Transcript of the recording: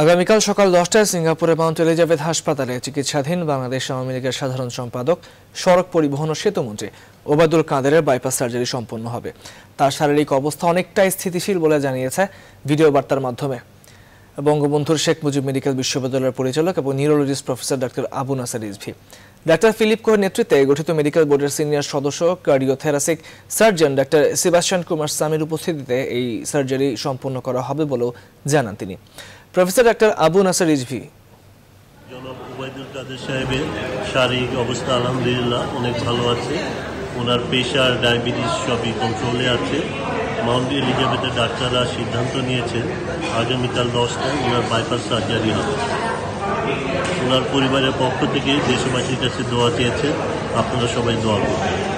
আগামীকাল সকাল দশটায় সিঙ্গাপুরের মাউন্ট এলিজাবেথ হাসপাতালে চিকিৎসাধীন বাংলাদেশ আওয়ামী লীগের সাধারণ সম্পাদক, সড়ক পরিবহন ও সেতুমন্ত্রী ওবায়দুল কাদেরের বাইপাস সার্জারি সম্পন্ন হবে। তার শারীরিক অবস্থা অনেকটাই স্থিতিশীল বলে জানিয়েছে ভিডিও বার্তার মাধ্যমে। বঙ্গবন্ধুর শেখ মুজিব মেডিকেল বিশ্ববিদ্যালয়ের পরিচালক এবং নিউরোলজিস্ট প্রফেসর ডাক্তার আবু নাসার রিজভি। ডাক্তার ফিলিপ কোহের নেতৃত্বে গঠিত মেডিকেল বোর্ডের সিনিয়র সদস্য, cardiothoracic surgeon doctor Sebastian Kumar Samir উপস্থিতিতে এই সার্জারি সম্পন্ন করা হবে বলেও জানান তিনি। প্রফেসর ডাক্তার আবু নাসার রিজভি। জনাব ওবায়দুল কাদের সাহেবের শারীরিক অবস্থা আলহামদুলিল্লাহ অনেক ভালো আছে। ওনার প্রেশার, ডায়াবেটিস সবই কন্ট্রোলে আছে। মাউন্ট এলিজাবেথের ডাক্তাররা সিদ্ধান্ত নিয়েছেন, আগামীকাল দশটায় ওনার বাইপাস সার্জারি হবে। ওনার পরিবারের পক্ষ থেকে দেশবাসীর কাছে দোয়া চেয়েছে। আপনারা সবাই দোয়া করবেন